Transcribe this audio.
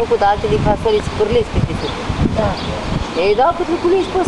făcut, altele ca să le spârlesc pe. Da. Ei, da, cât le culești pe?